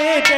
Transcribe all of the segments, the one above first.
great.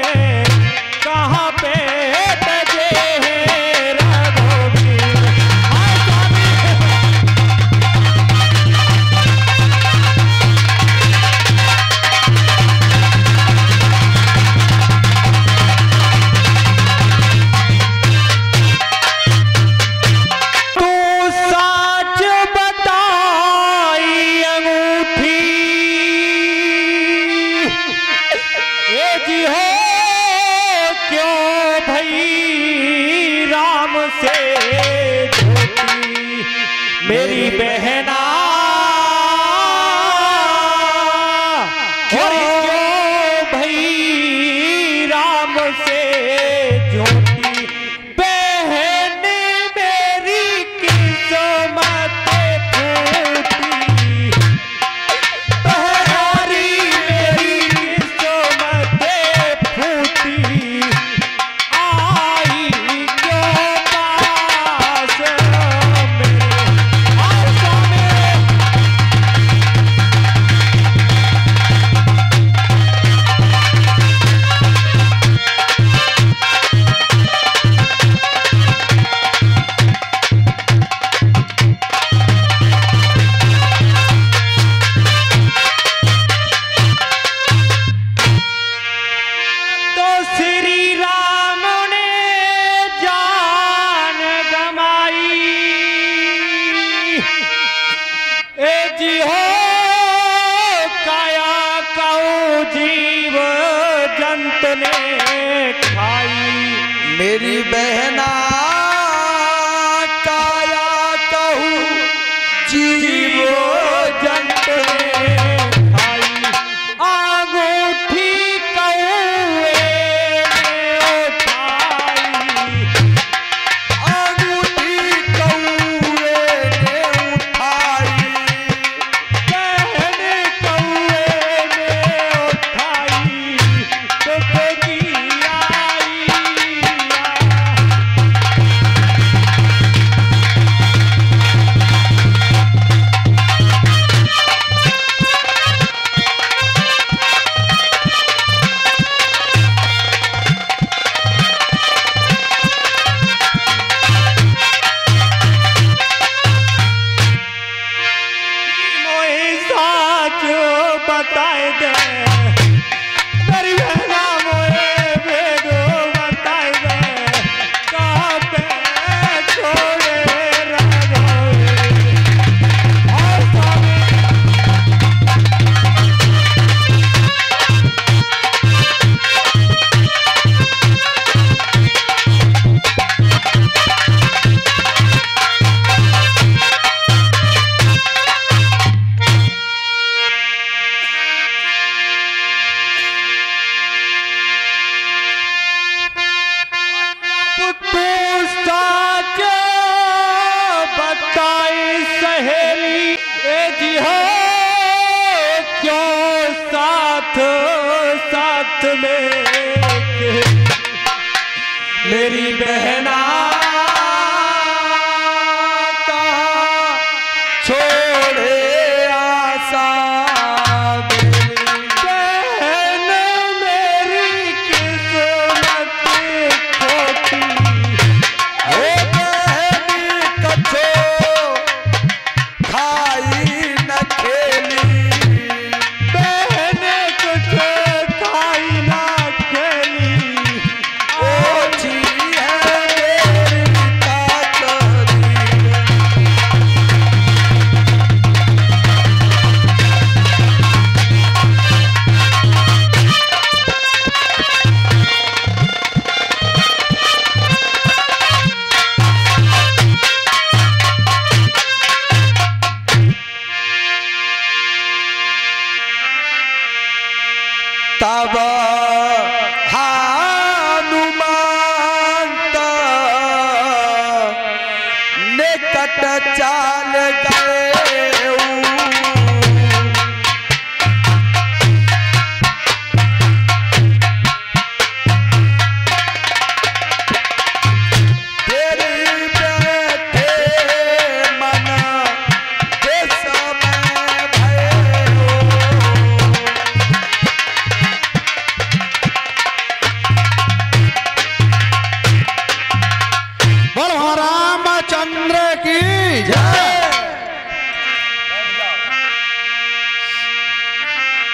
Shri Ram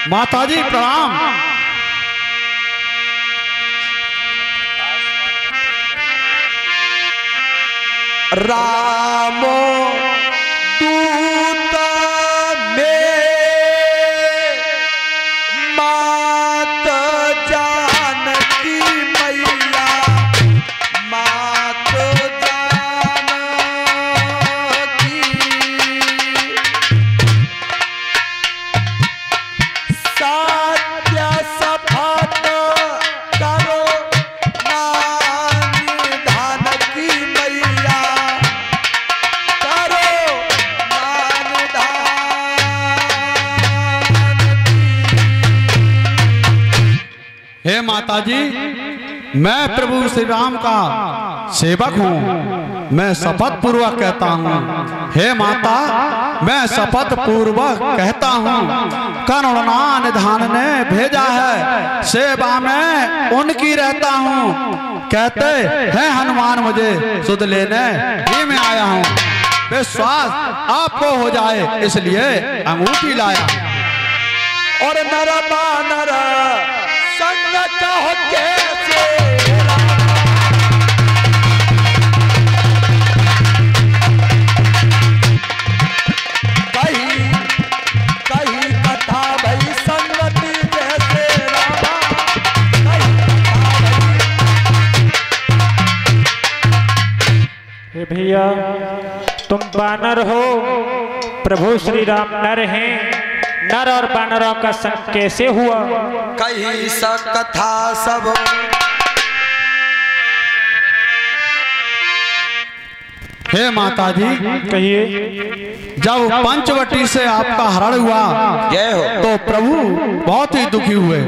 माताजी प्रणाम। राम मैं प्रभु श्री राम का सेवक हूँ। मैं शपथ पूर्वक कहता हूँ, हे माता, मैं शपथ पूर्वक कहता हूँ करुणा निधान ने भेजा है, सेवा में उनकी रहता हूँ। कहते हैं, हनुमान, मुझे सुध लेने ही में आया हूँ। विश्वास आपको हो जाए, इसलिए अंगूठी लाया और नरा नरा संग के भैया, तुम बानर हो, प्रभु श्री राम नर हैं। नर और बानरों का संग कैसे हुआ? कही सब कथा सब हे माता जी कहिए जब पंचवटी से आपका हरण हुआ जय हो। तो प्रभु बहुत ही दुखी हुए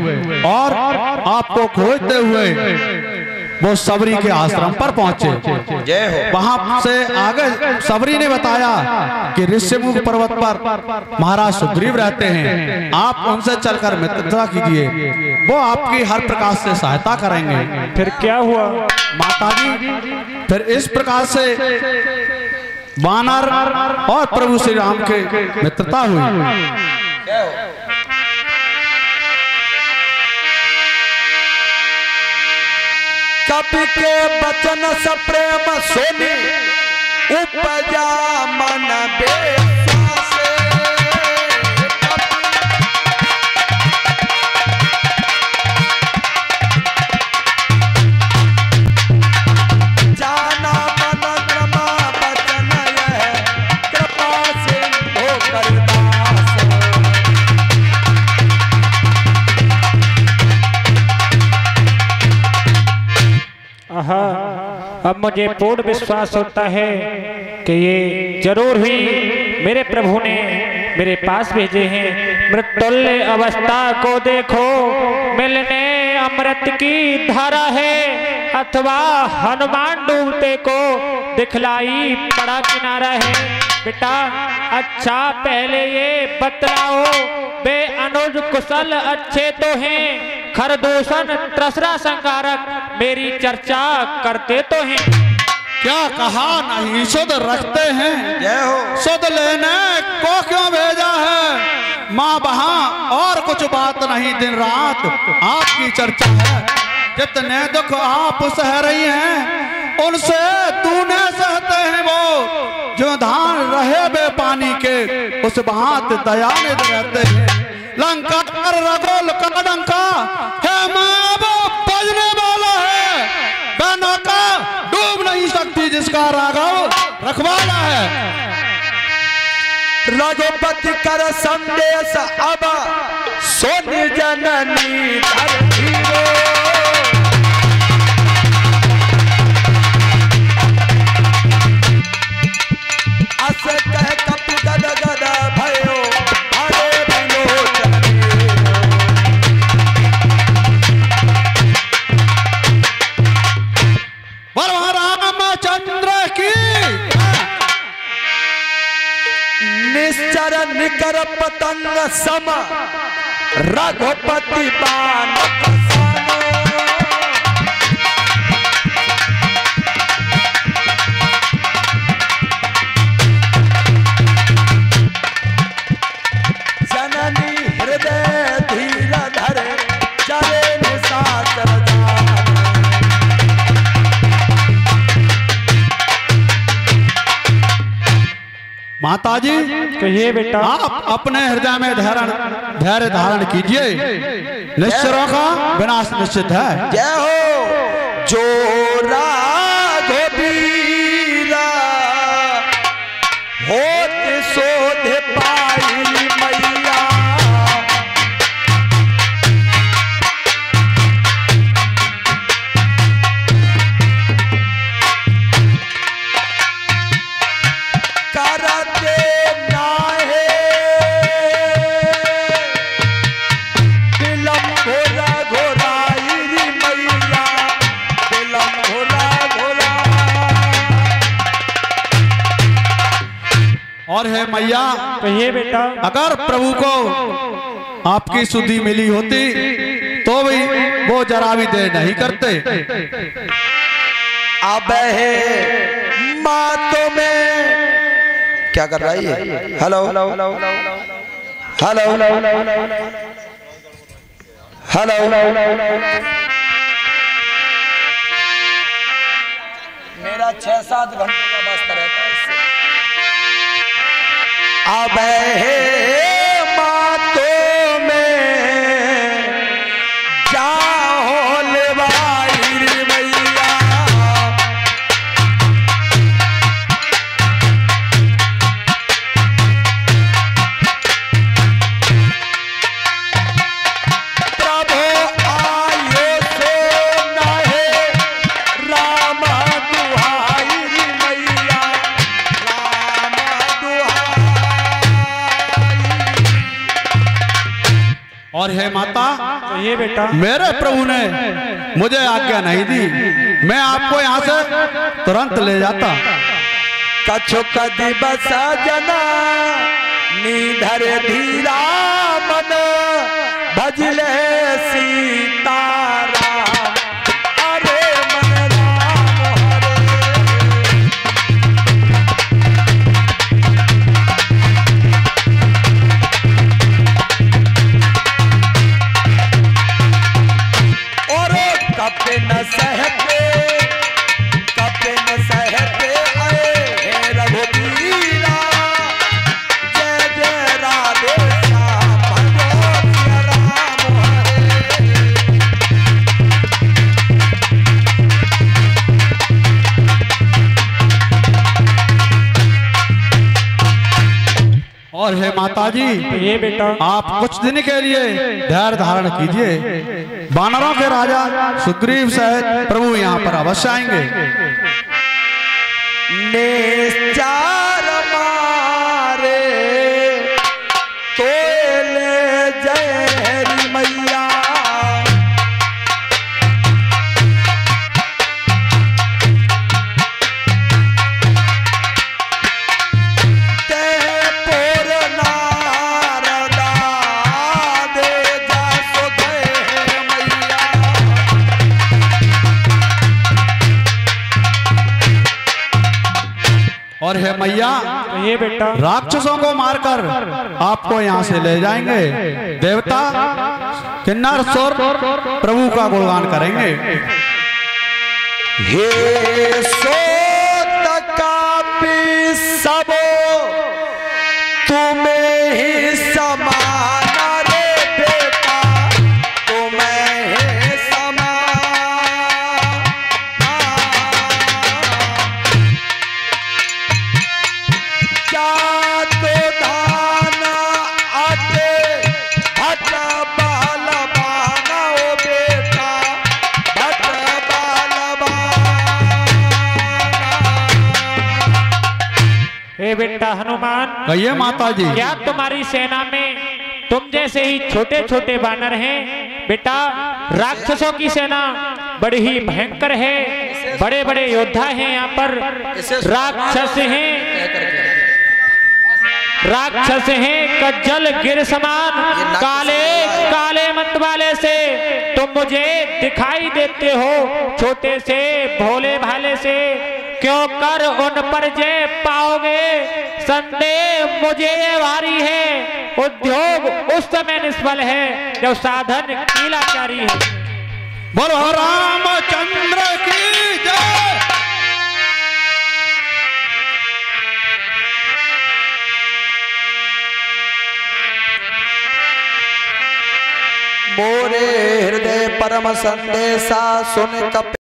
और आपको खोजते हुए वो सबरी के आश्रम पर पहुँचे। जय वहाँ से आगे सबरी ने बताया कि ऋषिमुख पर्वत पर महाराज सुग्रीव रहते हैं। आप उनसे चलकर मित्रता कीजिए। वो आपकी हर प्रकार से सहायता करेंगे। फिर क्या हुआ? माता जी फिर इस प्रकार से वानर और प्रभु श्री राम के मित्रता हुई। कपि के बचन सप्रेम सोनी उपजा मन बेश्वास अब मुझे पूर्ण विश्वास होता है कि ये ज़रूर ही मेरे प्रभु ने मेरे पास भेजे हैं। मृत्युल्य अवस्था को देखो, मिलने अमृत की धारा है। अथवा हनुमान डूबते को दिखलाई बड़ा किनारा है। बेटा अच्छा पहले ये बतलाओ बे अनुज कुशल अच्छे तो हैं खरदूषण त्रसरा संकारक मेरी चर्चा करते तो हैं। क्या कहा नहीं? शुद्ध रखते हैं। जय हो। शुद्ध लेने को क्यों भेजा है? माँ बहा और कुछ बात नहीं। दिन रात आपकी चर्चा है। जितने दुख आप सह रही हैं उनसे तूने सहते हैं वो। जो धान रहे बे पानी के उस बात दयानित रहते हैं। लंका पर कदम का है माँ बाप बजने वाला है। बहनों का डूब नहीं सकती जिसका राघव रखवाला है। रघुपति कर संदेश अब, सोन जननी धरती निश्चर निकर पतंग सम। रघुपति बान माता जी कहिए बेटा। आप अपने हृदय में धारण धैर्य धारण कीजिए। निश्चरों का विनाश निश्चित है। जय हो जो मैया कहिए बेटा अगर प्रभु को आपकी सुधि मिली होती तो भी वो जरा भी देर नहीं करते। अब है मातों में क्या कर रही है? हेलो? हेलो? हेलो? हेलो? मेरा छह सात घंटे का बस्त रहता है। अब है बेटा। मेरे प्रभु ने मुझे आज्ञा नहीं दी। मैं आपको यहाँ से तुरंत ले जाता। कछु कदी बसा जना नीधर धीरा माता जी ये बेटा आप कुछ दिन के लिए धैर्य धारण कीजिए। बानरों के राजा सुग्रीव सहित प्रभु यहाँ पर अवश्य आएँगे। मैया ये बेटा। राक्षसों को मारकर आपको यहाँ से ले जाएँगे। देवता किन्नर स्वर प्रभु का गुणगान करेंगे। हे सोत कापी सबो तुम्हें बेटा हनुमान। कहिए माता जी क्या तुम्हारी सेना में तुम जैसे ही छोटे छोटे बानर हैं बेटा राक्षसों की सेना बड़ी ही भयंकर है। बड़े बड़े योद्धा हैं यहाँ पर। राक्षस हैं। राक्षस हैं कज्जल गिर समान। काले काले मत वाले से तुम मुझे दिखाई देते हो। छोटे से भोले भाले से। क्यों कर उन पर जय पाओगे? संदेह मुझे ये भारी है। उद्योग उस समय निष्फल है जब साधन कीलाचारी है। बोलो। रामचंद्र की जय। मोरे हृदय परम संदेशा सुन कपि